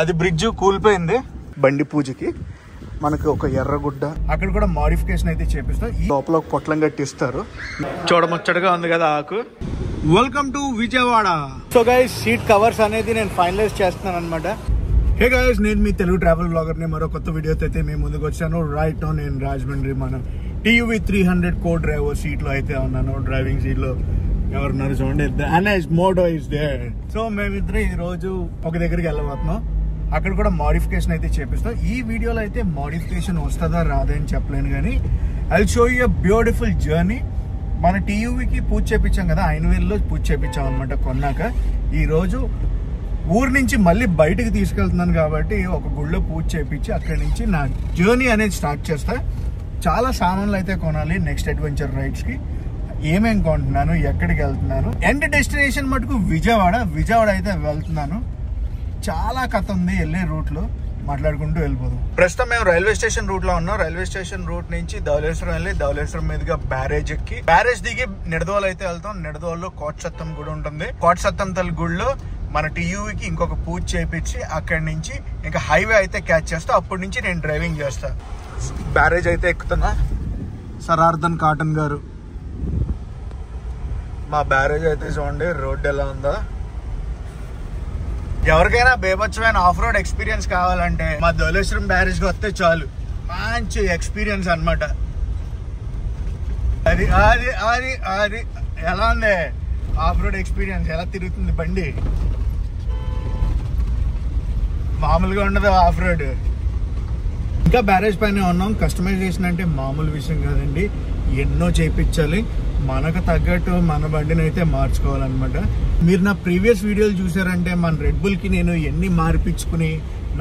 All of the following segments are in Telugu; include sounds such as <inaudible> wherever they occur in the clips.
అది బ్రిడ్జ్ కూలిపోయింది. బండి పూజకి మనకి ఒక ఎర్రగుడ్డ. అక్కడ కూడా మాడిఫికేషన్ అయితే చేపిస్తాం. ఈ లోపల ఒక పొట్లం కట్టిస్తారు. చూడముచ్చటగా ఉంది కదా ఆకు. Welcome to Vijayawada. So guys seat covers అనేది నేను ఫైనలైజ్ చేస్తున్నాను అనమాట హే గైస్ నేను మీ తెలుగు ట్రావెల్ బ్లాగర్ని మరో కొత్త వీడియోతో అయితే మేము ముందుకు వచ్చాను. రైట్ నో నేను రాజమండ్రి మన TUV three hundred co driver సీట్లో అయితే ఉన్నాను. డ్రైవింగ్ సీట్లో ఎవరున్నారు చూడండి. మోటో ఇస్ దేర్ సో మేమిద్దరం ఈ రోజు ఒక దగ్గరికి వెళ్ళబోతున్నాం. అక్కడ కూడా మాడిఫికేషన్ అయితే చేపిస్తాం. ఈ వీడియోలో అయితే మాడిఫికేషన్ వస్తుందా రాదా అని చెప్పలేను కానీ I show you beautiful journey మన టీయూవీకి పూజ చేపించాం కదా ఆయన ఐనవేల్లో పూజ చేపించాం అనమాట కొన్నాక. ఈరోజు ఊరు నుంచి మళ్ళీ బయటకు తీసుకెళ్తున్నాను కాబట్టి ఒక గుళ్ళో పూజ చేపించి అక్కడి నుంచి నా జర్నీ అనేది స్టార్ట్ చేస్తా. చాలా సామాన్లు అయితే కొనాలి నెక్స్ట్ అడ్వెంచర్ రైడ్స్కి ఏమేమి ఏమేం కొంటున్నాను ఎక్కడికి వెళ్తున్నాను? ఎండ్ డెస్టినేషన్ మటుకు విజయవాడ. విజయవాడ అయితే వెళ్తున్నాను. చాలా కథ ఉంది వెళ్ళే రూట్లో మాట్లాడుకుంటూ వెళ్ళిపోదాం. ప్రస్తుతం మేము రైల్వే స్టేషన్ రూట్లో ఉన్నాం. రైల్వే స్టేషన్ రూట్ నుంచి ధవలేశ్వరం వెళ్ళి ధవలేశ్వరం మీదుగా బ్యారేజ్ ఎక్కి బ్యారేజ్ దిగి నిడదోలు అయితే వెళ్తాం. నిడదోల్లో కోట్సత్తం గుడి ఉంటుంది. కోట్సత్తం తల్లి గుడిలో మన టీయూకి ఇంకొక పూజ చేపించి అక్కడి నుంచి ఇంకా హైవే అయితే క్యాచ్ చేస్తా. అప్పటి నుంచి నేను డ్రైవింగ్ చేస్తా. బ్యారేజ్ అయితే ఎక్కుతున్నా సరార్దన్ కాటన్ గారు. మా బ్యారేజ్ అయితే చూడండి రోడ్ ఎలా ఉందా? ఎవరికైనా బేబచ్చమైన ఆఫ్ రోడ్ ఎక్స్పీరియన్స్ కావాలంటే మా ధోలేశ్వరం బ్యారేజ్కి వస్తే చాలు. మంచి ఎక్స్పీరియన్స్ అన్నమాట. అది అది అది అది. ఎలా ఉంది? ఆఫ్ రోడ్ ఎక్స్పీరియన్స్ ఎలా తిరుగుతుంది బండి? మామూలుగా ఉండదు ఆఫ్ రోడ్ ఇంకా బ్యారేజ్ పైన ఉన్నాం. కస్టమైజేషన్ అంటే మామూలు విషయం కాదండి. ఎన్నో చేయించాలి మనకు తగ్గట్టు మన బండిని అయితే మార్చుకోవాలన్నమాట. మీరు నా ప్రీవియస్ వీడియోలు చూసారంటే మన రెడ్ బుల్కి నేను ఎన్ని మార్పించుకుని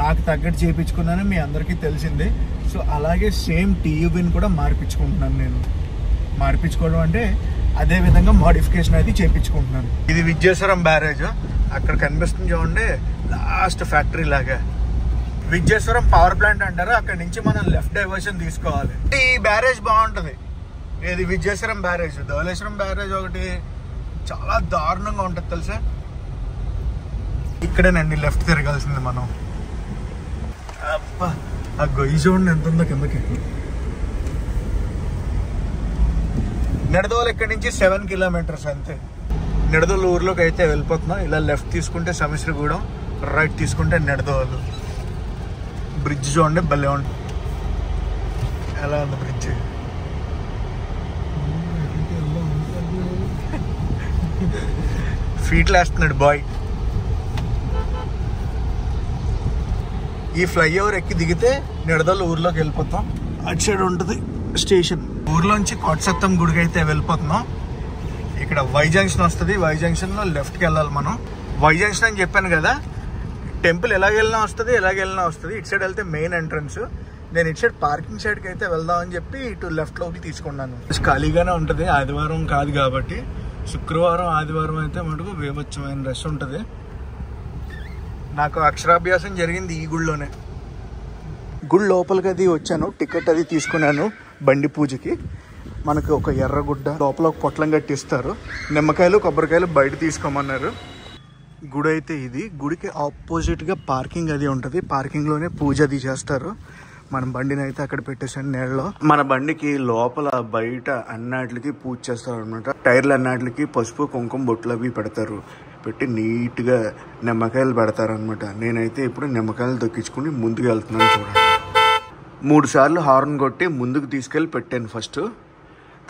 నాకు తగ్గట్టు చేయించుకున్నానో మీ అందరికీ తెలిసిందే. సో అలాగే సేమ్ టీయూబీని కూడా మార్పించుకుంటున్నాను నేను. మార్పించుకోవడం అంటే అదే విధంగా మోడిఫికేషన్ అయితే చేయించుకుంటున్నాను ఇది విద్యేశ్వరం బ్యారేజ్? అక్కడ కనిపిస్తుంది చూడండి. లాస్ట్ ఫ్యాక్టరీ లాగా. విద్యేశ్వరం పవర్ ప్లాంట్ అంటారు. అక్కడ నుంచి మనం లెఫ్ట్ డైవర్షన్ తీసుకోవాలి. ఈ బ్యారేజ్ బాగుంటుంది. ఏది? విద్యేశ్వరం బ్యారేజ్ ధవలేశ్వరం బ్యారేజ్ ఒకటి చాలా దారుణంగా ఉంటుంది తెలుసా? ఇక్కడేనండి లెఫ్ట్ తిరగాల్సింది మనం. అబ్బా ఆ గొయ్యి చూడండి ఎంత ఉందో కిందకి. నిడదోలు ఇక్కడి నుంచి సెవెన్ కిలోమీటర్స్ అంతే. నిడదోలు ఊర్లోకి అయితే వెళ్ళిపోతున్నాం. ఇలా లెఫ్ట్ తీసుకుంటే సమిశ్రగూడెం రైట్ తీసుకుంటే నిడదోలు బ్రిడ్జ్ చూడండి భలే ఉంటుంది ఎలా ఉంది బ్రిడ్జ్? ఫీట్లు వేస్తున్నాడు బాయ్. ఈ ఫ్లైఓవర్ ఎక్కి దిగితే నిడదల ఊర్లోకి వెళ్ళిపోతాం. అటు సైడ్ ఉంటుంది స్టేషన్. ఊర్లోంచి కోటసత్తం గుడికి అయితే వెళ్ళిపోతున్నాం. ఇక్కడ వై జంక్షన్ వస్తుంది. వై జంక్షన్లో లెఫ్ట్కి వెళ్ళాలి మనం. వై జంక్షన్ అని చెప్పాను కదా టెంపుల్ ఎలాగ వెళ్ళినా వస్తుంది ఎలాగ వెళ్ళినా వస్తుంది. ఇటు సైడ్ వెళ్తే మెయిన్ ఎంట్రన్స్. నేను ఇటు సైడ్ పార్కింగ్ సైడ్కి అయితే వెళ్దాం అని చెప్పి ఇటు లెఫ్ట్లోకి తీసుకున్నాను. ఖాళీగానే ఉంటుంది. ఆదివారం కాదు కాబట్టి శుక్రవారం ఆదివారం అయితే మటుకు వేమచ్చమైన రష్ ఉంటుంది. నాకు అక్షరాభ్యాసం జరిగింది ఈ గుళ్ళోనే. గుడి లోపలికి అది వచ్చాను. టికెట్ అది తీసుకున్నాను బండి పూజకి. మనకు ఒక ఎర్రగుడ్డ లోపల ఒక పొట్లం కట్టిస్తారు. నిమ్మకాయలు కొబ్బరికాయలు బయట తీసుకోమన్నారు. గుడి అయితే ఇది. గుడికి ఆపోజిట్గా పార్కింగ్ అది ఉంటుంది. పార్కింగ్లోనే పూజ అది చేస్తారు. మన బండిని అయితే అక్కడ పెట్టేసాను నీళ్ళలో. మన బండికి లోపల బయట అన్నాటికి పూజ చేస్తారు అనమాట టైర్లు అన్నాటికి పసుపు కుంకుమ బొట్లు అవి పెడతారు. పెట్టి నీట్గా నిమ్మకాయలు పెడతారు అనమాట నేనైతే ఇప్పుడు నిమ్మకాయలు దొక్కించుకుని ముందుకు వెళ్తున్నాను చూడండి. మూడు సార్లు హార్న్ కొట్టి ముందుకు తీసుకెళ్ళి పెట్టాను ఫస్ట్.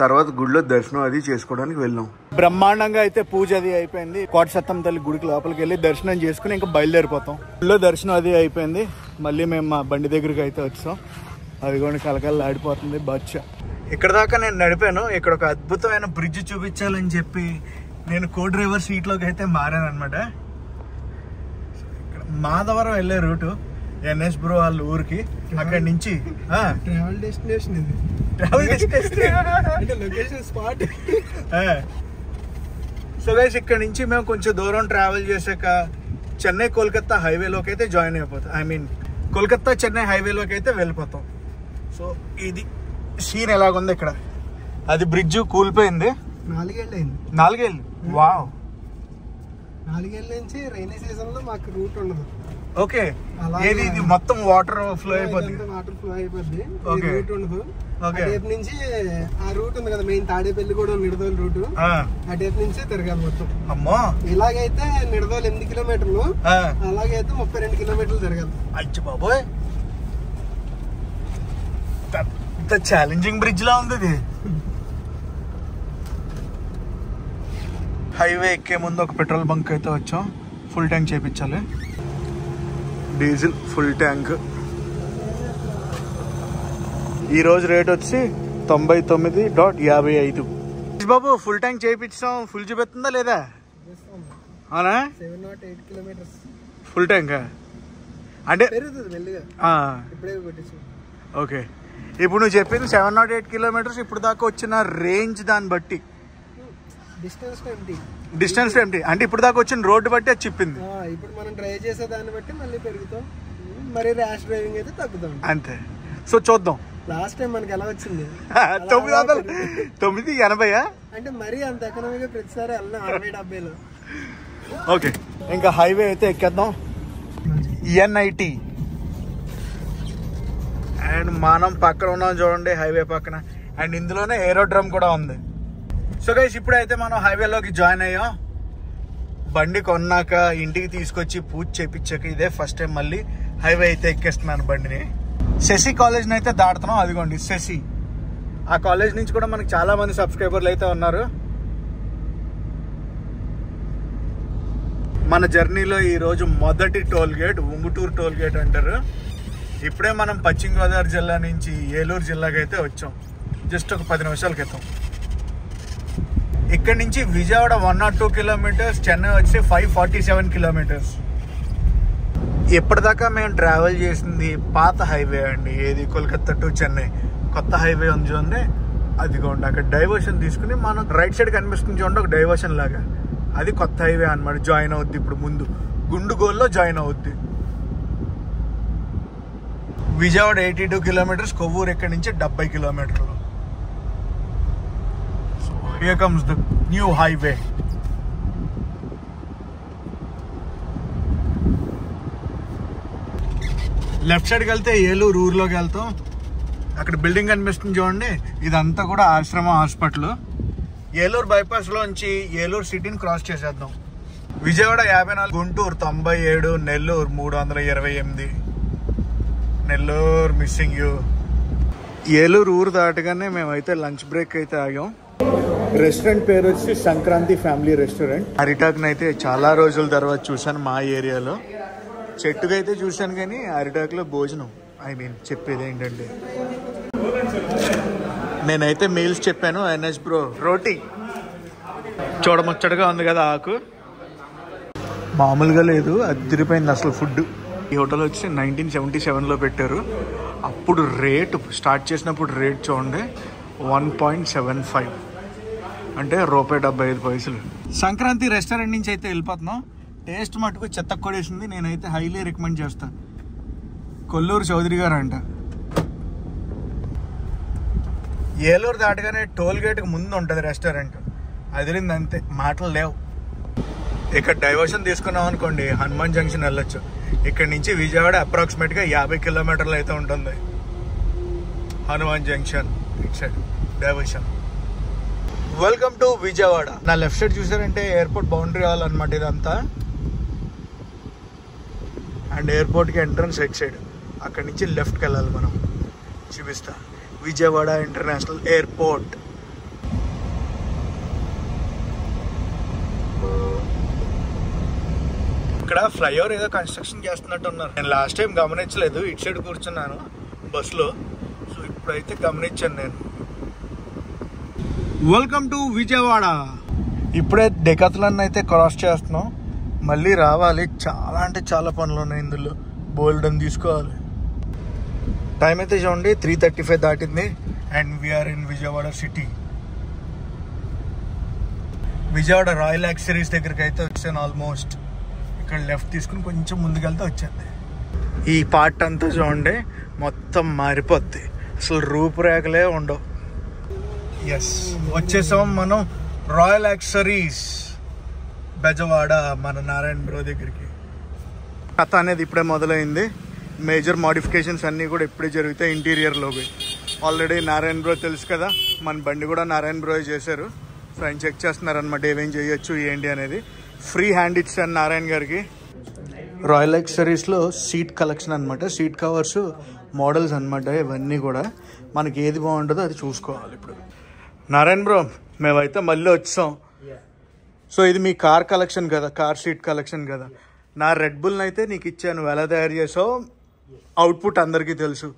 తర్వాత గుడిలో దర్శనం అది చేసుకోవడానికి వెళ్ళాం. బ్రహ్మాండంగా అయితే పూజ అది అయిపోయింది. కోటసత్తం తల్లి గుడికి లోపలికి వెళ్ళి దర్శనం చేసుకుని ఇంకా బయలుదేరిపోతాం. గుడిలో దర్శనం అది అయిపోయింది. మళ్ళీ మేము మా బండి దగ్గరికి అయితే వచ్చాం. అది కూడా కలకల్లా ఆడిపోతుంది బచ్చ. ఇక్కడ దాకా నేను నడిపాను. ఇక్కడ ఒక అద్భుతమైన బ్రిడ్జ్ చూపించాలని చెప్పి నేను కో డ్రైవర్ సీట్లోకి అయితే మారాను అనమాట మాధవరం వెళ్ళే రూటు ఎన్ఎస్ బ్రో వాళ్ళ ఊరికి. అక్కడి నుంచి ఆ, ట్రావెల్ డెస్టినేషన్ ఇది. లొకేషన్ స్పాట్ సో గైస్ ఇక్కడ నుంచి మేము కొంచెం దూరం ట్రావెల్ చేసాక చెన్నై కోల్కత్తా హైవేలోకి అయితే జాయిన్ అయిపోతాం. ఐ మీన్ కోల్కత్తా చెన్నై హైవేలోకి అయితే వెళ్ళిపోతాం. సో ఇది సీన్ ఎలాగుంది ఇక్కడ? అది బ్రిడ్జ్ కూలిపోయింది. నాలుగేళ్ళు అయింది నాలుగేళ్ళు? వావ్ నాలుగేళ్ళ నుంచి రైనీ సీజన్లో మాకు రూట్ ఉండదు. ఓకే. ఏది? ఇది మొత్తం వాటర్ ఫ్లో అయిపోద్ది. వాటర్ ఫ్లో అయిపోద్ది. Okay. రూట్ ఉండదు. అటేపు నుంచి ఆ రూట్ ఉంది కదా మెయిన్ తాడేపల్లి కూడా నిడదోలు రూట్. ఆ, అటేపు నుంచి తిరగాలి మొత్తం. అమ్మో. ఇలాగైతే నిడదోలు ఎనిమిది కిలోమీటర్లు. ఆ, అలాగైతే ముప్పై రెండు కిలోమీటర్లు తిరగాలి. అచ్చి బాబోయ్. పెద్ద ఛాలెంజింగ్ బ్రిడ్జ్ లా ఉంది ఇది. హైవే ఎక్కే ముందు ఒక పెట్రోల్ బంక్ అయితే వచ్చాం. ఫుల్ ట్యాంక్ చేయించాలి డీజిల్ ఫుల్ ట్యాంక్ ఈ రోజు రేట్ వచ్చి తొంభై తొమ్మిది డాట్ యాభై ఐదు. బాబు ఫుల్ ట్యాంక్ చేయించాం ఫుల్ చూపిస్తుందా లేదా? అవునా? ఫుల్ ట్యాంక్ అంటే ఓకే. ఇప్పుడు నువ్వు చెప్పింది సెవెన్ నాట్ ఎయిట్ కిలోమీటర్స్ ఇప్పుడు దాకా వచ్చిన రేంజ్ దాన్ని బట్టి. డిస్టెన్స్ ఏంటి అంటే ఇప్పుడు దాకా వచ్చిన రోడ్డు బట్టి అది చెప్పింది. ఇప్పుడు మనం డ్రైవ్ చేసే దాన్ని బట్టి మళ్ళీ పెరుగుతాం. మరి ర్యాష్ డ్రైవింగ్ అయితే తగ్గుతాం. అంతే. సో చూద్దాం. లాస్ట్ టైం మనకి ఎలా వచ్చింది? <laughs> తొమ్మిది వందలు. తొమ్మిది ఎనభైయా? అంటే మరీ అంత ఎకనామీగా ప్రతిసారి వెళ్ళిన అరవై డెబ్బైలో. ఓకే ఇంకా హైవే అయితే ఎక్కేద్దాం. ఎన్ఐటి అండ్ మనం పక్కన ఉన్నాం చూడండి హైవే పక్కన. అండ్ ఇందులోనే ఏరోడ్రమ్ కూడా ఉంది. సో గైస్ ఇప్పుడైతే మనం హైవేలోకి జాయిన్ అయ్యాం. బండి కొన్నాక ఇంటికి తీసుకొచ్చి పూజ చేపించాక ఇదే ఫస్ట్ టైం మళ్ళీ హైవే అయితే ఎక్కేస్తున్నాను బండిని. శశి కాలేజ్ని అయితే దాటుతున్నాం. అదిగోండి శశి. ఆ కాలేజ్ నుంచి కూడా మనకి చాలా మంది సబ్స్క్రైబర్లు అయితే ఉన్నారు. మన జర్నీలో ఈరోజు మొదటి toll gate Unguturu toll gate అంటారు. ఇప్పుడే మనం పశ్చిమ గోదావరి జిల్లా నుంచి ఏలూరు జిల్లాకి అయితే వచ్చాం. జస్ట్ ఒక పది నిమిషాల క్రితం. ఇక్కడ నుంచి Vijayawada one nought two kilometres Chennai వచ్చి ఫైవ్ ఫార్టీ సెవెన్ కిలోమీటర్స్. ఇప్పటిదాకా మేము ట్రావెల్ చేసింది పాత హైవే అండి. ఏది? కోల్కత్తా టు చెన్నై. కొత్త హైవే ఉంది చూడండి. అదిగోండి అక్కడ డైవర్షన్ తీసుకుని మనం రైట్ సైడ్ కనిపిస్తుంది చూడండి ఒక డైవర్షన్ లాగా. అది కొత్త హైవే అనమాట జాయిన్ అవుద్ది ఇప్పుడు ముందు. గుండుగోల్లో జాయిన్ అవుద్ది. Vijayawada eighty two kilometres Kovvur ఇక్కడి నుంచి? డెబ్బై కిలోమీటర్లు so here comes the new highway left సైడ్కి వెళ్తే ఏలూరు ఊర్లోకి వెళ్తాం. అక్కడ బిల్డింగ్ కనిపిస్తుంది చూడండి. ఇదంతా కూడా ఆశ్రమ హాస్పిటల్. ఏలూరు బైపాస్లోంచి ఏలూరు సిటీని క్రాస్ చేసేద్దాం. విజయవాడ యాభై నాలుగు గుంటూరు తొంభై ఏడు నెల్లూరు మూడు వందల ఇరవై ఎనిమిది. నెల్లూరు మిస్సింగ్ యూ ఏలూరు ఊరు దాటగానే మేమైతే లంచ్ బ్రేక్ అయితే ఆగాం. రెస్టారెంట్ పేరు వచ్చి సంక్రాంతి ఫ్యామిలీ రెస్టారెంట్. అరిటాక్ని అయితే చాలా రోజుల తర్వాత చూశాను మా ఏరియాలో. చెట్టుగా అయితే చూశాను కానీ అరిటాకులో భోజనం. ఐ మీన్ చెప్పేది ఏంటంటే. నేనైతే మీల్స్ చెప్పాను ఎన్ఎస్ బ్రో రోటీ చూడముచ్చటగా ఉంది కదా ఆకు. మామూలుగా లేదు అదిరిపోయింది అసలు ఫుడ్ ఈ హోటల్ వచ్చి నైన్టీన్ సెవెంటీ సెవెన్లో పెట్టారు. అప్పుడు రేట్ స్టార్ట్ చేసినప్పుడు రేట్ చూడండి వన్ పాయింట్ సెవెన్ ఫైవ్ అంటే రూపాయి డెబ్బై ఐదు పైసలు. సంక్రాంతి రెస్టారెంట్ నుంచి అయితే వెళ్ళిపోతున్నాం. టేస్ట్ మటుకు చెత్త కొడేసింది. నేనైతే హైలీ రికమెండ్ చేస్తాను కొల్లూరు చౌదరి గారు అంట ఏలూరు దాటగానే టోల్ గేట్కి ముందు ఉంటుంది రెస్టారెంట్. అదిరింది అంతే మాటలు లేవు. ఇక్కడ డైవర్షన్ తీసుకున్నాం అనుకోండి హనుమాన్ జంక్షన్ వెళ్ళొచ్చు. ఇక్కడ నుంచి విజయవాడ అప్రాక్సిమేట్గా యాభై కిలోమీటర్లు అయితే ఉంటుంది. Hanuman junction it side diversion. Welcome to Vijayawada. నా లెఫ్ట్ సైడ్ చూసారంటే ఎయిర్పోర్ట్ బౌండరీ హాల్ అనమాట ఇదంతా. అండ్ ఎయిర్పోర్ట్కి ఎంట్రన్స్ ఎట్ సైడ్. అక్కడి నుంచి లెఫ్ట్కి వెళ్ళాలి మనం. చూపిస్తా. Vijayawada international airport. ఇక్కడ ఫ్లైఓవర్ ఏదో కన్స్ట్రక్షన్ చేస్తున్నట్టు ఉన్నారు నేను లాస్ట్ టైం గమనించలేదు. ఇటు సైడ్ కూర్చున్నాను బస్సులో సో ఇప్పుడైతే గమనించాను నేను. వెల్కమ్ టు విజయవాడ ఇప్పుడే డెకత్లన్ అయితే క్రాస్ చేస్తున్నాం. మళ్ళీ రావాలి. చాలా అంటే చాలా పనులు ఉన్నాయి ఇందులో బోల్డన్ తీసుకోవాలి. టైం అయితే చూడండి త్రీ థర్టీ ఫైవ్ దాటింది and we're in Vijayawada city Vijayawada Royal Accessories దగ్గరికి అయితే వచ్చాను ఆల్మోస్ట్ ఇక్కడ లెఫ్ట్ తీసుకుని కొంచెం ముందుకెళ్తే వచ్చేది ఈ పార్ట్ అంతా చూడండి మొత్తం మారిపోద్ది. అసలు రూపురేఖలే ఉండవు. ఎస్ వచ్చేసాం మనం రాయల్ యాక్సరీస్ బెజవాడ మన నారాయణ బ్రో దగ్గరికి. కథ అనేది ఇప్పుడే మొదలైంది. మేజర్ మోడిఫికేషన్స్ అన్నీ కూడా ఇప్పుడే జరుగుతాయి ఇంటీరియర్లోకి ఆల్రెడీ నారాయణ బ్రో తెలుసు కదా మన బండి కూడా నారాయణ బ్రో చేశారు. సో ఆయన చెక్ చేస్తున్నారనమాట ఏమేం చేయొచ్చు ఏంటి అనేది. ఫ్రీ హ్యాండ్ ఇచ్చాను నారాయణ గారికి. రాయల్ ఎక్సరీస్లో సీట్ కలెక్షన్ అనమాట సీట్ కవర్స్ మోడల్స్ అనమాట ఇవన్నీ కూడా. మనకి ఏది బాగుంటుందో అది చూసుకోవాలి ఇప్పుడు. నారాయణ బ్రో మేమైతే మళ్ళీ వచ్చాం. సో ఇది మీ కార్ కలెక్షన్ కదా కార్ సీట్ కలెక్షన్ కదా. నా రెడ్ బుల్ని అయితే నీకు ఇచ్చాను ఎలా తయారు చేసావు అవుట్పుట్ అందరికీ తెలుసు.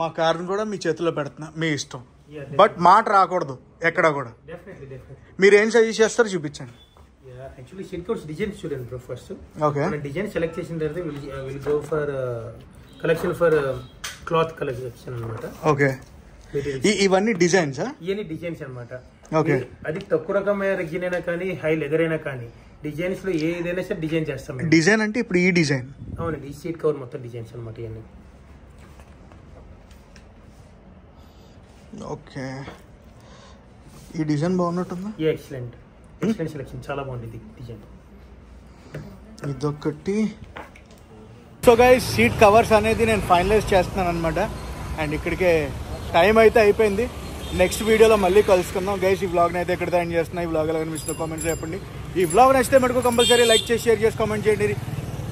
మా కార్ని కూడా మీ చేతిలో పెడుతున్నా మీ ఇష్టం. బట్ మాట రాకూడదు ఎక్కడ కూడా. మీరు ఏం సజెస్ట్ చేస్తారో చూపించండి. యాక్చువల్లీ షీట్ కోడ్స్ డిజైన్స్ చూడండి bro first okay design select చేసిన తర్వాత will will go for collection for cloth collection అనమాట. ఓకే ఇవన్నీ డిజైన్సా ఇవన్నీ డిజైన్స్ అనమాట. అది తక్కువ రకమైన రెగ్జిన్ అయినా కానీ హై లెదర్ అయినా కానీ డిజైన్స్లో ఏదైనా సరే డిజైన్ చేస్తాం. డిజైన్ అంటే ఇప్పుడు ఈ డిజైన్. అవునండి ఈ సీట్ కవర్ మొత్తం డిజైన్స్ అనమాట ఇవన్నీ. ఓకే. ఈ డిజైన్ బాగున్నట్టుందా? ఏ ఎక్సలెంట్ ఎక్సలెంట్ సెలెక్షన్ చాలా బాగుంది డిజైన్. ఇదొకటి సో గైస్ సీట్ కవర్స్ అనేది నేను ఫైనలైజ్ చేస్తున్నాను అనమాట అండ్ ఇక్కడికే టైం అయితే అయిపోయింది. నెక్స్ట్ వీడియోలో మళ్ళీ కలుసుకుందాం. గైస్ ఈ వ్లాగ్ని అయితే ఎక్కడ ఎండ్ చేస్తున్నా ఈ వ్లాగ్ ఎలా కనిపిస్తుందో కామెంట్స్ చెప్పండి. ఈ వ్లాగ్ నచ్చితే మటుకు కంపల్సరీ లైక్ చేసి షేర్ చేసి కామెంట్ చేయండి.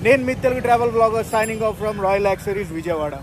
నేను మీ Telugu travel blogger signing off from Royal Accessories Vijayawada